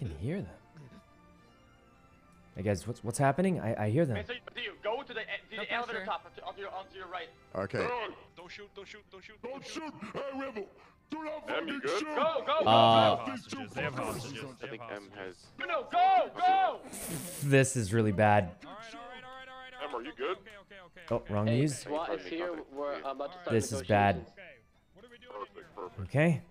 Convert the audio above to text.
can hear them. Hey guys, what's what's happening? I I hear them. Man, so go to the, to No the elevator pressure. top, onto, onto, your, onto your right. Okay. Go. Don't shoot, don't shoot, don't shoot. Don't shoot! Hey, Rebel! Do not Em, you fucking good? shoot! Go, go, go, Uh, go! Hostages, They have hostages. I think M hostages. has. No, go, go! This is really bad. Alright, alright, alright, alright. Em, are you good? Okay, okay, okay. Oh, wrong Hey, news. SWAT is here. We're uh, about to start This is bad. Okay. What are we doing? Perfect, perfect. Okay.